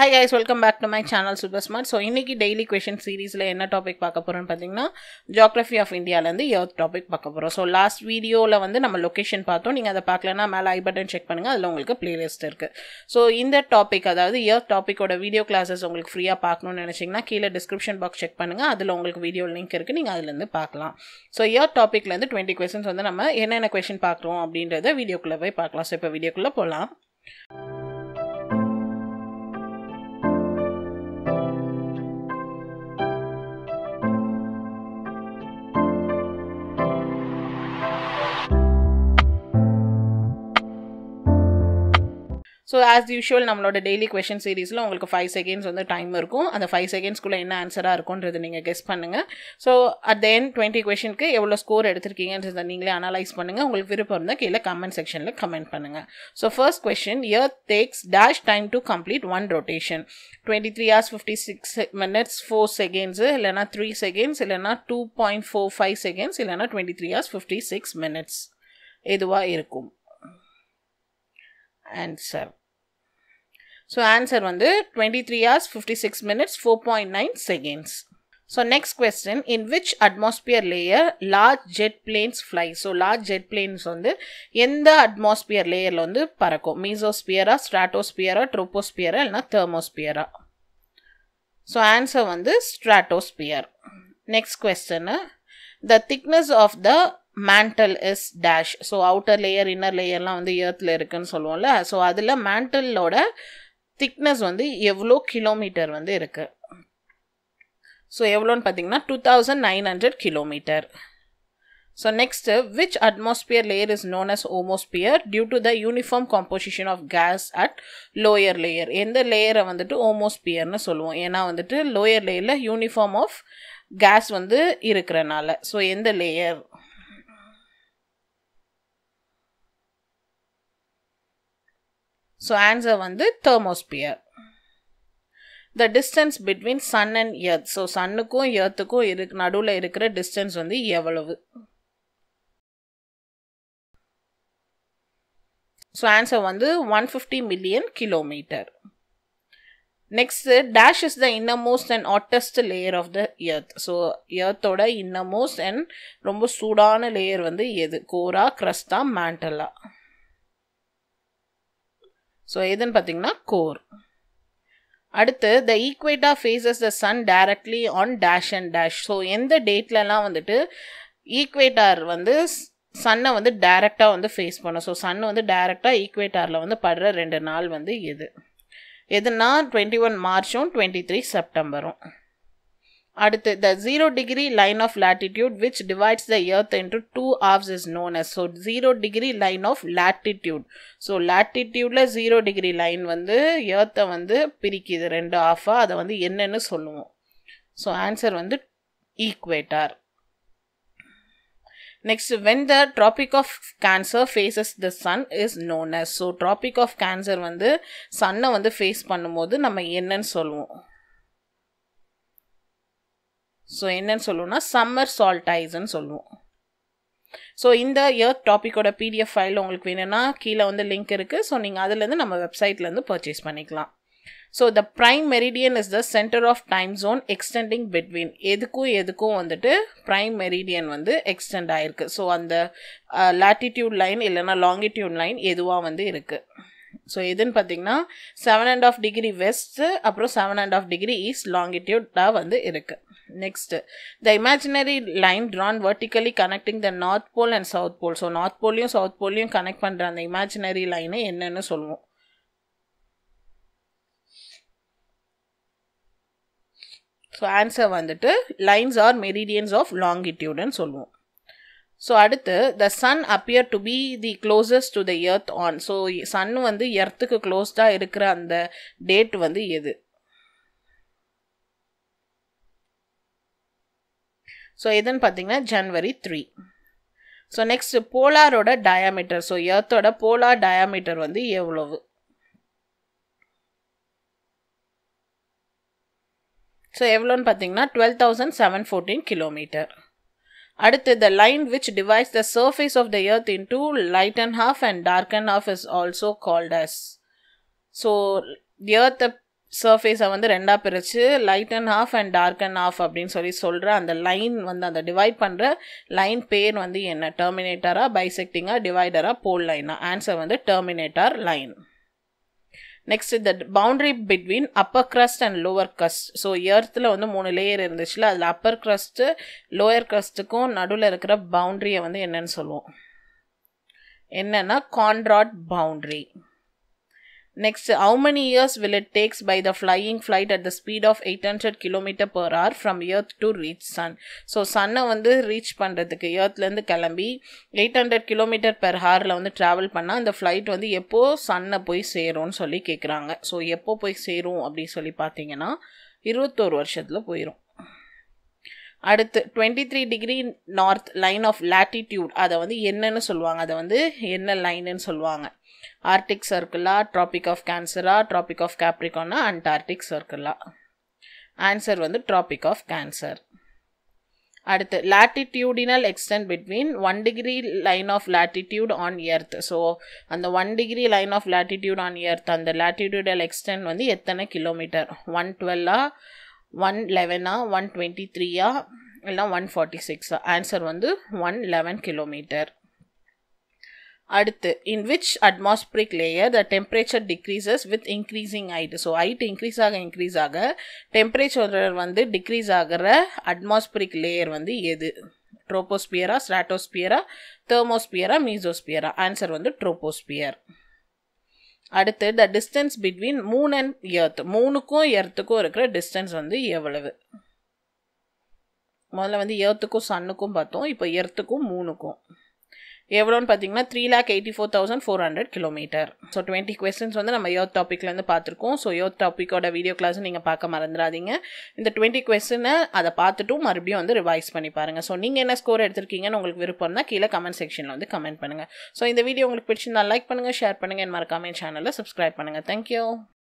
Hi guys welcome back to my channel super smart so இன்னைக்கு daily question சீரீஸில் என்ன topic பார்க்க போகிறோன்னு பார்த்தீங்கன்னா ஜியாகிரஃபி ஆஃப் இந்தியாவிலேருந்து எர்த் டாபிக் பார்க்க போகிறோம் ஸோ லாஸ்ட் வீடியோவில் வந்து நம்ம லொக்கேஷன் பார்த்தோம். நீங்கள் அதை பார்க்கலன்னா மேலே ஐ பட்டன் செக் பண்ணுங்கள் அதில் உங்களுக்கு பிளேலிஸ்ட் இருக்குது ஸோ இந்த டாபிக் அதாவது எர்த் டாப்பிக்கோட வீடியோ கிளாஸஸ் உங்களுக்கு ஃப்ரீயாக பார்க்கணும்னு நினச்சிங்கன்னா கீழே டிஸ்கிரிப்ஷன் பாக்ஸ் செக் பண்ணுங்கள் அதில் உங்களுக்கு வீடியோ லிங்க் இருக்குது நீங்கள் அதுலேருந்து பார்க்கலாம். ஸோ எர்த் டாப்பிக்லேருந்து டுவெண்ட்டி கொஸ்டின்ஸ் வந்து நம்ம என்னென்ன கொஷின் பார்க்குறோம் அப்படின்றத வீடியோக்குள்ளே போய் பார்க்கலாம். ஸோ இப்போ வீடியோக்குள்ளே போகலாம் ஸோ ஆஸ் யூஷுவல் நம்மளோட டெய்லி கொஷின் சீரீஸில் உங்களுக்கு ஃபைவ் செகண்ட்ஸ் வந்து டைம் இருக்கும். அந்த ஃபைவ் செகண்ட்ஸ்க்குள்ளே என்ன ஆன்சராக இருக்கும்ன்றது நீங்கள் கெஸ் பண்ணுங்கள் ஸோ அட் தென் டுவெண்ட்டி கொஷனுக்கு எவ்வளோ ஸ்கோர் எடுத்திருக்கீங்கன்றதை நீங்களே அனலைஸ் பண்ணுங்கள் உங்களுக்கு விருப்பம் இருந்தால் கீழே கமெண்ட் செக்ஷனில் கமெண்ட் பண்ணுங்கள் so first question earth takes dash time to complete one rotation twenty three hours fifty six minutes four seconds இல்லைனா த்ரீ செகண்ட்ஸ் இல்லைனா two point four five seconds இல்லைனா twenty three hours fifty six minutes எதுவாக இருக்கும்? Answer so answer வந்து twenty three hours fifty six minutes four point nine seconds so next question in which atmosphere layer large jet planes fly so large jet planes வந்து எந்த atmosphere லேயரில் வந்து பறக்கும்? மீசோஸ்பியரா ஸ்ட்ராட்டோஸ்பியரா ட்ரோப்போஸ்பியரா இல்லைனா தெர்மோஸ்பியரா ஸோ ஆன்சர் வந்து stratosphere next question the thickness of the mantle is dash so outer layer inner லேயர்லாம் வந்து ஏர்த்தில் இருக்குன்னு சொல்லுவோம்ல. ஸோ அதில் மேண்டலோட திக்னஸ் வந்து எவ்வளோ கிலோமீட்டர் வந்து இருக்குது ஸோ எவ்வளோன்னு பார்த்தீங்கன்னா two thousand nine hundred kilometre so next which atmosphere layer is known as homosphere due to the uniform composition of gas at lower layer எந்த லேயரை வந்துட்டு ஓமோஸ்பியர்னு சொல்லுவோம். ஏன்னா வந்துட்டு லோயர் லேயரில் யூனிஃபார்ம் ஆஃப் கேஸ் வந்து இருக்கிறனால. ஸோ எந்த லேயர் ஸோ ஆன்சர் வந்து thermosphere the distance between sun and earth so சன்னுக்கும் எர்த்துக்கும் இருக்கு நடுவில் இருக்கிற டிஸ்டன்ஸ் வந்து எவ்வளவு? ஸோ ஆன்சர் வந்து one fifty million kilometre next dash is the innermost and hottest layer of the earth so எர்த்தோட innermost and ரொம்ப சூடான லேயர் வந்து எது? கோரா கிரஸ்டா மேண்டலா ஸோ எதுன்னு பார்த்தீங்கன்னா கோர் அடுத்து the equator faces the sun directly on dash and dash so எந்த டேட்லலாம் வந்துட்டு ஈக்வேட்டார் வந்து சன்னை வந்து டைரெக்டாக வந்து ஃபேஸ் பண்ணும். ஸோ சன் வந்து டைரெக்டாக ஈக்வேட்டாரில் வந்து படுற ரெண்டு நாள் வந்து எது? எதுனா டுவெண்ட்டி ஒன் மார்ச்சும் டுவெண்ட்டி த்ரீ செப்டம்பரும் அடுத்து the zero degree line of latitude which divides the earth into two halves is known as so zero degree line of latitude so லேட்டிடியூடில் zero degree line வந்து எர்த்தை வந்து பிரிக்குது ரெண்டு ஆஃபாக அதை வந்து என்னன்னு சொல்லுவோம். ஸோ ஆன்சர் வந்து equator next when the Tropic of Cancer faces the sun is known as so Tropic of Cancer வந்து சன்னை வந்து ஃபேஸ் பண்ணும்போது நம்ம என்னன்னு சொல்லுவோம். ஸோ என்னன்னு சொல்லுவோம்னா சம்மர் சால்ட் ஐஸ்ன்னு சொல்லுவோம். ஸோ இந்த இயர்த் டாப்பிக்கோட பிடிஎஃப் ஃபைல் உங்களுக்கு வேணும்னா கீழே வந்து லிங்க் இருக்குது ஸோ நீங்கள் அதுலேருந்து நம்ம வெப்சைட்லேருந்து பர்ச்சேஸ் பண்ணிக்கலாம். So the prime meridian is the centre of time zone extending between எதுக்கும் எதுக்கும் வந்துட்டு ப்ரைம் மெரிடியன் வந்து எக்ஸ்டெண்ட் ஆகிருக்கு ஸோ அந்த லாட்டிடியூட் லைன் இல்லைனா லாங்கிடியூட் லைன் எதுவாக வந்து இருக்குது ஸோ எதுன்னு பார்த்தீங்கன்னா seven and half degree west அப்புறம் seven and half degree east லாங்கிட்யூடாக வந்து இருக்குது next the imaginary line drawn vertically connecting the north pole and south pole so north போலையும் south போலையும் கனெக்ட் பண்ணுற அந்த இமேஜினரி லைனை என்னன்னு சொல்லுவோம். ஸோ ஆன்சர் வந்துட்டு லைன்ஸ் ஆர் மெரிடியன்ஸ் ஆஃப் லாங்கிட்யூடுன்னு சொல்லுவோம். ஸோ அடுத்து the sun appear to be the closest to the earth on so sun வந்து எர்த்துக்கு க்ளோஸ்டாக இருக்கிற அந்த டேட் வந்து எது? ஸோ எதுன்னு பார்த்தீங்கன்னா ஜனவரி த்ரீ ஸோ நெக்ஸ்ட் போலாரோட டயாமீட்டர் ஸோ எர்த்தோட போலார் டயாமீட்டர் வந்து எவ்வளவு? ஸோ எவ்வளோன்னு பார்த்தீங்கன்னா twelve thousand seven fourteen kilometre அடுத்து the line which divides the surface of the earth into light and half and dark and half is also called as so எர்த்தை சர்ஃபேஸை வந்து ரெண்டாக பிரித்து light and half and dark and half அப்படின்னு சொல்லி சொல்கிற அந்த line வந்து அந்த டிவைட் பண்ணுற லைன் பேர் வந்து என்ன? டெர்மினேட்டராக பைசெக்டிங்காக டிவைடராக போல் லைனா ஆன்சர் வந்து டெர்மினேட்டர் லைன் நெக்ஸ்ட் இந்த boundary between upper crust and lower crust so எர்த்தில் வந்து மூணு லேயர் இருந்துச்சுல அதில் அப்பர் க்ரஸ்ட்டு லோயர் க்ரஸ்ட்டுக்கும் நடுவில் இருக்கிற பவுண்ட்ரியை வந்து என்னன்னு சொல்லுவோம். என்னென்னா Conrad boundary next how many years will it takes by the flying flight at the speed of 800 km per hour from earth to reach sun? So சன்னை வந்து ரீச் பண்ணுறதுக்கு ஏர்த்லேருந்து கிளம்பி எயிட் ஹண்ட்ரட் கிலோமீட்டர் பெர் ஹாரில் வந்து travel பண்ணால் அந்த flight வந்து எப்போது சன்னை போய் சேரும்னு சொல்லி கேட்குறாங்க ஸோ எப்போ போய் சேரும் அப்படின்னு சொல்லி பார்த்தீங்கன்னா இருபத்தோரு வருஷத்தில் போயிடும் அடுத்து twenty three degree north line of latitude அதை வந்து என்னன்னு சொல்லுவாங்க. அதை வந்து என்ன லைனுன்னு சொல்லுவாங்க. ஆர்டிக் சர்க்கிளா ட்ராபிக் ஆஃப் கேன்சரா ட்ராபிக் ஆஃப் கேப்ரிகானா அண்டார்டிக் சர்க்கிளா ஆன்சர் வந்து ட்ராபிக் ஆஃப் கேன்சர் அடுத்து latitudinal extent between one degree line of latitude on earth so அந்த one degree line of latitude on earth அந்த லேட்டிடியூடல் எக்ஸ்டென்ட் வந்து எத்தனை கிலோமீட்டர் ஒன் டுவெல்லா ஒன் லெவனா ஒன் டுவெண்ட்டி த்ரீயா இல்லை ஒன் ஃபார்ட்டி சிக்ஸா ஆன்சர் வந்து ஒன் லெவன் கிலோமீட்டர் அடுத்து in which atmospheric layer the temperature decreases with increasing height so height increase ஆக இன்க்ரீஸ் ஆக டெம்பரேச்சர் வந்து டிக்ரீஸ் ஆகிற அட்மாஸ்பிரிக் லேயர் வந்து எது? ட்ரோபோஸ்பியரா ஸ்ட்ராட்டோஸ்பியரா தெர்மோஸ்பியரா மீசோஸ்பியரா ஆன்சர் வந்து ட்ரோபோஸ்பியர் அடுத்து the distance between moon and earth மூணுக்கும் எர்த்துக்கும் இருக்கிற டிஸ்டன்ஸ் வந்து எவ்வளவு? முதல்ல வந்து எர்த்துக்கும் சன்னுக்கும் பார்த்தோம். இப்போ எர்த்துக்கும் மூணுக்கும் எவ்வளோன்னு பார்த்தீங்கன்னா three lakh eighty four thousand four hundred kilometre so twenty questions வந்து நம்ம யோத் டாப்பிக்லேருந்து பார்த்துருக்கோம். ஸோ யோத் டாப்பிக்கோட வீடியோ கிளாஸும் நீங்கள் பார்க்க மறந்துடாதீங்க. இந்த டுவெண்ட்டி கொஸ்டினை அதை பார்த்துட்டும் மறுபடியும் வந்து ரிவைஸ் பண்ணி பாருங்கள் ஸோ நீங்கள் என்ன ஸ்கோர் எடுத்திருக்கீங்கன்னு உங்களுக்கு விருப்பம் கீழே கமெண்ட் செக்ஷனில் வந்து கமெண்ட் பண்ணுங்கள் ஸோ இந்த வீடியோ உங்களுக்கு பிடிச்சிருந்தால் லைக் பண்ணுங்கள் ஷேர் பண்ணுங்கள் மறக்காம சேனலில் சப்ஸ்கிரைப் பண்ணுங்கள் தேங்க்யூ